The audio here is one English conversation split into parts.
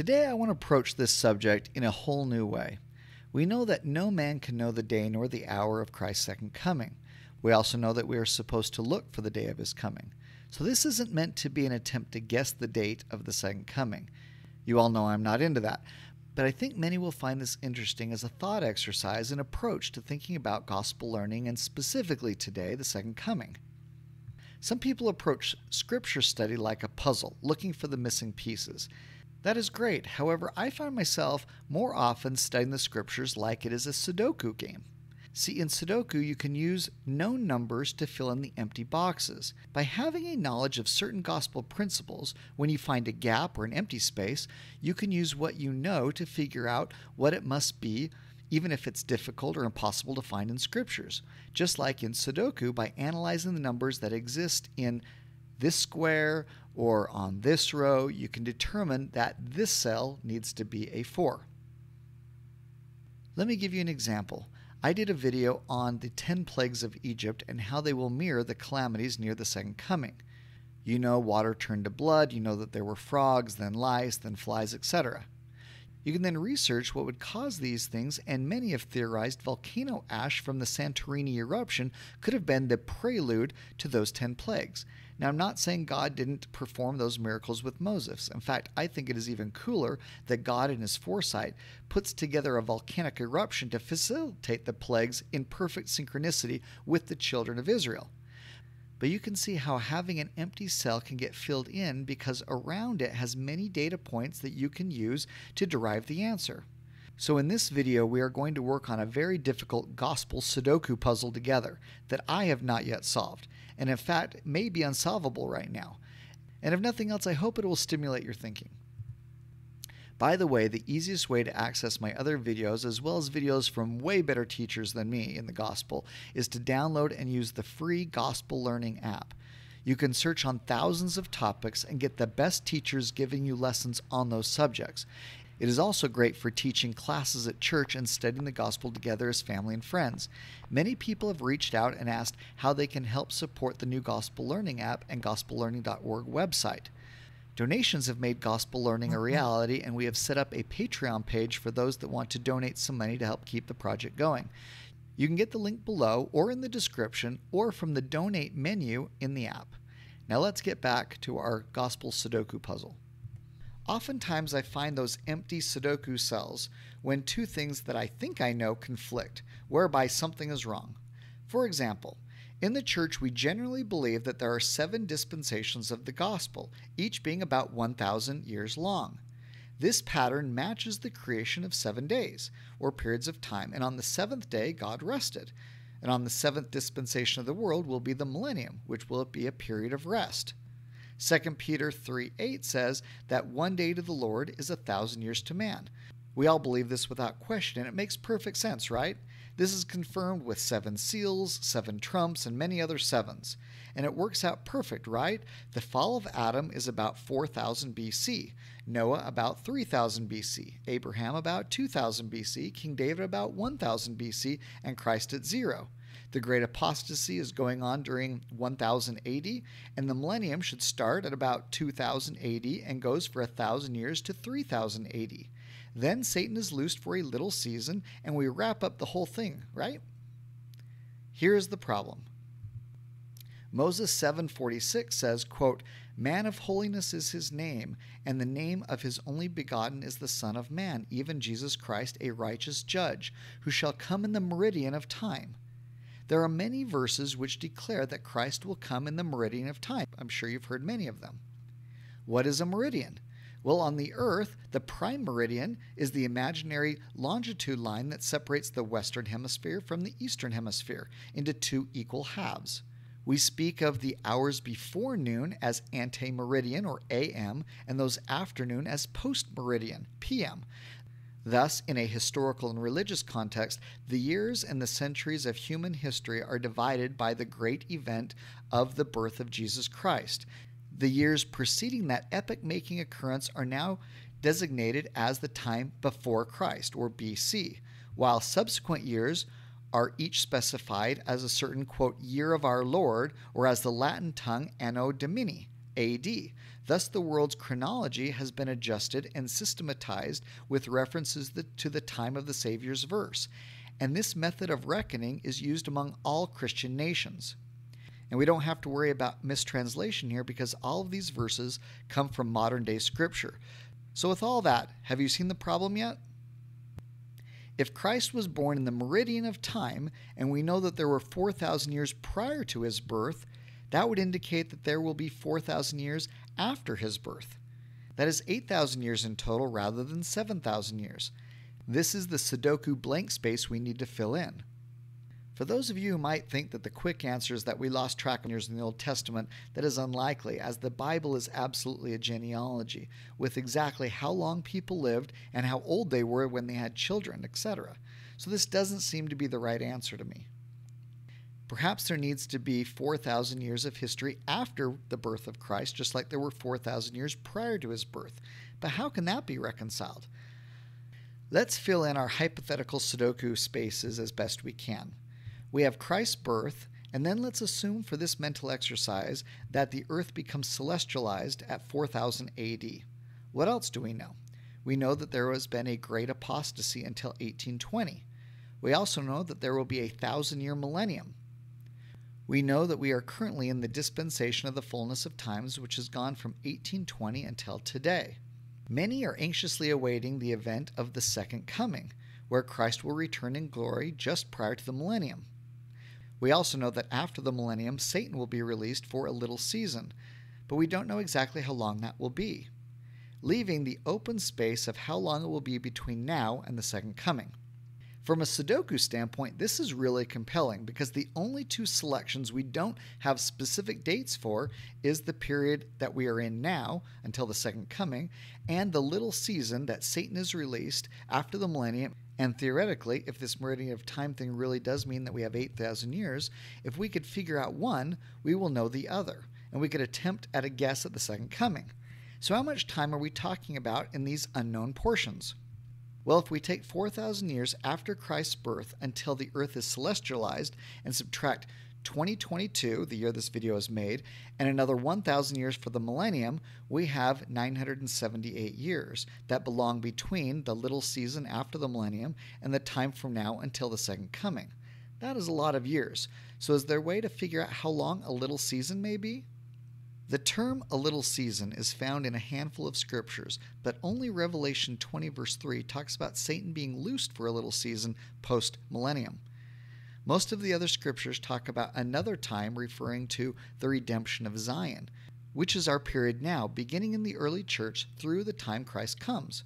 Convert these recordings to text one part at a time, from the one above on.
Today, I want to approach this subject in a whole new way. We know that no man can know the day nor the hour of Christ's second coming. We also know that we are supposed to look for the day of his coming. So, this isn't meant to be an attempt to guess the date of the second coming. You all know I'm not into that. But I think many will find this interesting as a thought exercise and approach to thinking about gospel learning and specifically today, the second coming. Some people approach scripture study like a puzzle, looking for the missing pieces. That is great. However, I find myself more often studying the scriptures like it is a Sudoku game. See, in Sudoku, you can use known numbers to fill in the empty boxes. By having a knowledge of certain gospel principles, when you find a gap or an empty space, you can use what you know to figure out what it must be, even if it's difficult or impossible to find in scriptures. Just like in Sudoku, by analyzing the numbers that exist in this square or on this row, you can determine that this cell needs to be a 4. Let me give you an example. I did a video on the 10 plagues of Egypt and how they will mirror the calamities near the second coming. You know water turned to blood, you know that there were frogs, then lice, then flies, etc. You can then research what would cause these things, and many have theorized volcano ash from the Santorini eruption could have been the prelude to those 10 plagues. Now, I'm not saying God didn't perform those miracles with Moses. In fact, I think it is even cooler that God, in his foresight, puts together a volcanic eruption to facilitate the plagues in perfect synchronicity with the children of Israel. But you can see how having an empty cell can get filled in because around it has many data points that you can use to derive the answer. So in this video, we are going to work on a very difficult gospel Sudoku puzzle together that I have not yet solved, and in fact may be unsolvable right now. And if nothing else, I hope it will stimulate your thinking. By the way, the easiest way to access my other videos, as well as videos from way better teachers than me in the gospel, is to download and use the free Gospel Learning app. You can search on thousands of topics and get the best teachers giving you lessons on those subjects. It is also great for teaching classes at church and studying the gospel together as family and friends. Many people have reached out and asked how they can help support the new Gospel Learning app and gospellearning.org website. Donations have made gospel learning a mm-hmm. reality, and we have set up a Patreon page for those that want to donate some money to help keep the project going. You can get the link below or in the description or from the donate menu in the app. Now let's get back to our gospel Sudoku puzzle. Oftentimes, I find those empty Sudoku cells when two things that I think I know conflict, whereby something is wrong. For example, in the church, we generally believe that there are seven dispensations of the gospel, each being about 1,000 years long. This pattern matches the creation of seven days, or periods of time, and on the seventh day, God rested. And on the seventh dispensation of the world will be the millennium, which will be a period of rest. 2 Peter 3 8 says that one day to the Lord is a thousand years to man. We all believe this without question, and it makes perfect sense, right? This is confirmed with seven seals, seven trumps, and many other sevens. And it works out perfect, right? The fall of Adam is about 4000 BC, Noah about 3000 BC, Abraham about 2000 BC, King David about 1000 BC, and Christ at zero. The great apostasy is going on during 1080, and the millennium should start at about 2080 and goes for a thousand years to 3080. Then Satan is loosed for a little season, and we wrap up the whole thing, right? Here is the problem. Moses 7:46 says, quote, "Man of holiness is his name, and the name of his only begotten is the Son of man, even Jesus Christ, a righteous judge, who shall come in the meridian of time." There are many verses which declare that Christ will come in the meridian of time. I'm sure you've heard many of them. What is a meridian? Well, on the Earth, the prime meridian is the imaginary longitude line that separates the western hemisphere from the eastern hemisphere into two equal halves. We speak of the hours before noon as ante meridian or AM, and those afternoon as post meridian, PM. Thus, in a historical and religious context, the years and the centuries of human history are divided by the great event of the birth of Jesus Christ. The years preceding that epoch making occurrence are now designated as the time before Christ, or BC, while subsequent years are each specified as a certain, quote, year of our Lord, or as the Latin tongue, Anno Domini, AD. Thus, the world's chronology has been adjusted and systematized with references to the time of the Savior's verse. And this method of reckoning is used among all Christian nations. And we don't have to worry about mistranslation here because all of these verses come from modern day scripture. So, with all that, have you seen the problem yet? If Christ was born in the meridian of time, and we know that there were 4,000 years prior to his birth, that would indicate that there will be 4,000 years after his birth. That is 8,000 years in total rather than 7,000 years. This is the Sudoku blank space we need to fill in. For those of you who might think that the quick answer is that we lost track of years in the Old Testament, that is unlikely, as the Bible is absolutely a genealogy, with exactly how long people lived and how old they were when they had children, etc. So this doesn't seem to be the right answer to me. Perhaps there needs to be 4,000 years of history after the birth of Christ, just like there were 4,000 years prior to his birth. But how can that be reconciled? Let's fill in our hypothetical Sudoku spaces as best we can. We have Christ's birth, and then let's assume for this mental exercise that the earth becomes celestialized at 4000 AD. What else do we know? We know that there has been a great apostasy until 1820. We also know that there will be a thousand year millennium. We know that we are currently in the dispensation of the fullness of times, which has gone from 1820 until today. Many are anxiously awaiting the event of the second coming, where Christ will return in glory just prior to the millennium. We also know that after the millennium, Satan will be released for a little season, but we don't know exactly how long that will be, leaving the open space of how long it will be between now and the second coming. From a Sudoku standpoint, this is really compelling because the only two selections we don't have specific dates for is the period that we are in now until the second coming and the little season that Satan is released after the millennium and theoretically, if this meridian of time thing really does mean that we have 8,000 years, if we could figure out one, we will know the other, and we could attempt at a guess at the second coming. So, how much time are we talking about in these unknown portions? Well, if we take 4,000 years after Christ's birth until the earth is celestialized and subtract 2022, the year this video is made, and another 1,000 years for the millennium, we have 978 years that belong between the little season after the millennium and the time from now until the second coming. That is a lot of years. So, is there a way to figure out how long a little season may be? The term a little season is found in a handful of scriptures, but only Revelation 20, verse 3 talks about Satan being loosed for a little season post millennium. Most of the other scriptures talk about another time referring to the redemption of Zion, which is our period now, beginning in the early church through the time Christ comes.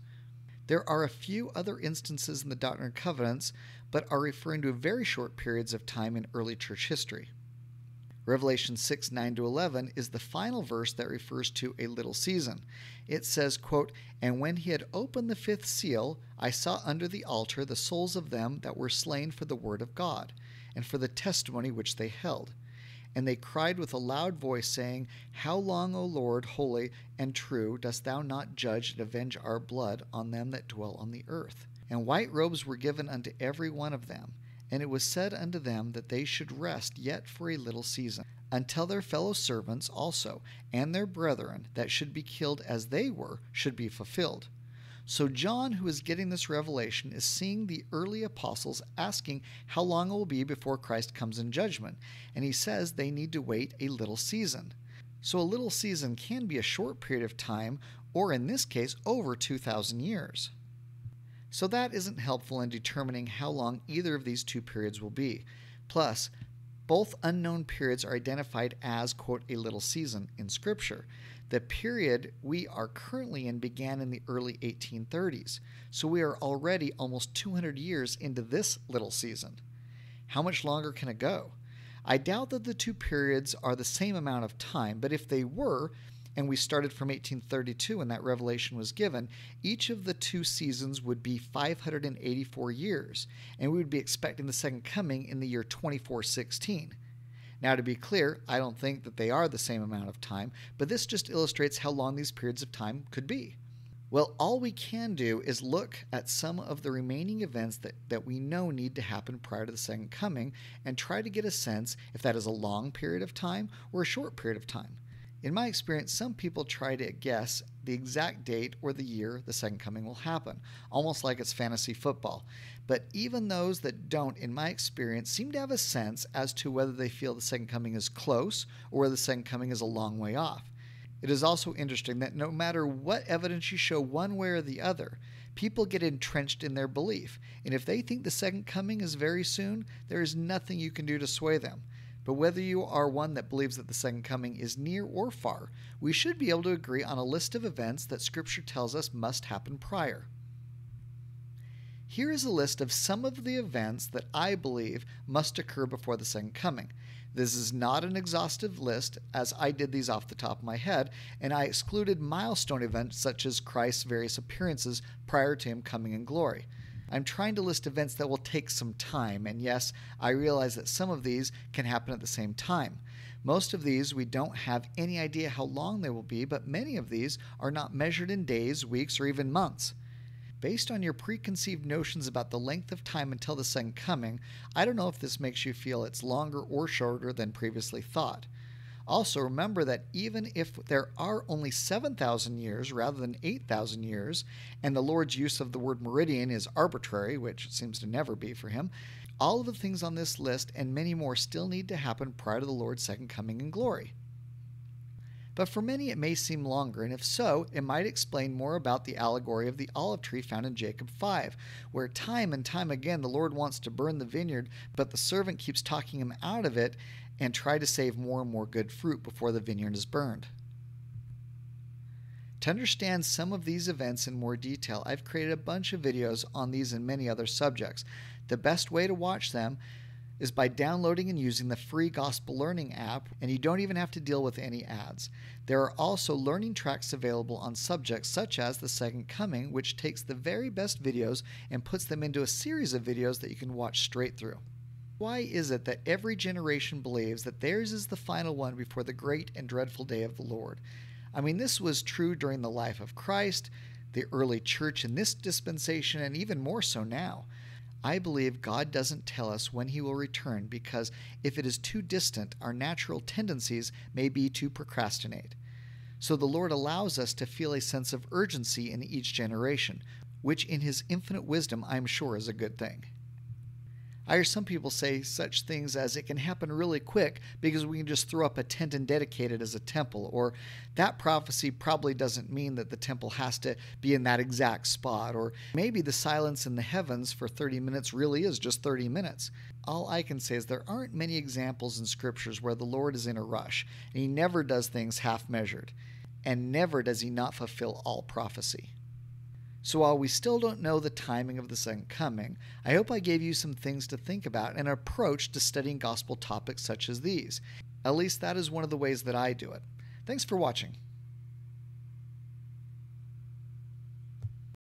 There are a few other instances in the Doctrine and Covenants, but are referring to very short periods of time in early church history. Revelation 6 9 to 11 is the final verse that refers to a little season. It says, quote, And when he had opened the fifth seal, I saw under the altar the souls of them that were slain for the word of God, and for the testimony which they held. And they cried with a loud voice, saying, How long, O Lord, holy and true, dost thou not judge and avenge our blood on them that dwell on the earth? And white robes were given unto every one of them and it was said unto them that they should rest yet for a little season, until their fellow servants also, and their brethren that should be killed as they were, should be fulfilled. So, John, who is getting this revelation, is seeing the early apostles asking how long it will be before Christ comes in judgment, and he says they need to wait a little season. So, a little season can be a short period of time, or in this case, over 2,000 years. So that isn't helpful in determining how long either of these two periods will be. Plus, both unknown periods are identified as, quote, a little season in Scripture. The period we are currently in began in the early 1830s, so we are already almost 200 years into this little season. How much longer can it go? I doubt that the two periods are the same amount of time, but if they were, and we started from 1832 when that revelation was given, each of the two seasons would be 584 years, and we would be expecting the second coming in the year 2416. Now, to be clear, I don't think that they are the same amount of time, but this just illustrates how long these periods of time could be. Well, all we can do is look at some of the remaining events that, that we know need to happen prior to the second coming and try to get a sense if that is a long period of time or a short period of time. In my experience, some people try to guess the exact date or the year the second coming will happen, almost like it's fantasy football. But even those that don't, in my experience, seem to have a sense as to whether they feel the second coming is close or whether the second coming is a long way off. It is also interesting that no matter what evidence you show one way or the other, people get entrenched in their belief. And if they think the second coming is very soon, there is nothing you can do to sway them. But whether you are one that believes that the second coming is near or far, we should be able to agree on a list of events that Scripture tells us must happen prior. Here is a list of some of the events that I believe must occur before the second coming. This is not an exhaustive list, as I did these off the top of my head, and I excluded milestone events such as Christ's various appearances prior to him coming in glory. I'm trying to list events that will take some time, and yes, I realize that some of these can happen at the same time. Most of these we don't have any idea how long they will be, but many of these are not measured in days, weeks, or even months. Based on your preconceived notions about the length of time until the second coming, I don't know if this makes you feel it's longer or shorter than previously thought. Also, remember that even if there are only 7,000 years rather than 8,000 years, and the Lord's use of the word meridian is arbitrary, which seems to never be for him, all of the things on this list and many more still need to happen prior to the Lord's second coming in glory. But for many it may seem longer, and if so, it might explain more about the allegory of the olive tree found in Jacob 5, where time and time again the Lord wants to burn the vineyard, but the servant keeps talking him out of it and try to save more and more good fruit before the vineyard is burned. To understand some of these events in more detail, I've created a bunch of videos on these and many other subjects. The best way to watch them is by downloading and using the free Gospel Learning app, and you don't even have to deal with any ads. There are also learning tracks available on subjects such as the Second Coming, which takes the very best videos and puts them into a series of videos that you can watch straight through. Why is it that every generation believes that theirs is the final one before the great and dreadful day of the Lord? I mean, this was true during the life of Christ, the early church in this dispensation, and even more so now. I believe God doesn't tell us when He will return because if it is too distant, our natural tendencies may be to procrastinate. So the Lord allows us to feel a sense of urgency in each generation, which in His infinite wisdom I'm sure is a good thing. I hear some people say such things as it can happen really quick because we can just throw up a tent and dedicate it as a temple, or that prophecy probably doesn't mean that the temple has to be in that exact spot, or maybe the silence in the heavens for 30 minutes really is just 30 minutes. All I can say is there aren't many examples in scriptures where the Lord is in a rush, and He never does things half measured, and never does He not fulfill all prophecy. So while we still don't know the timing of the second coming, I hope I gave you some things to think about and an approach to studying gospel topics such as these. At least that is one of the ways that I do it. Thanks for watching.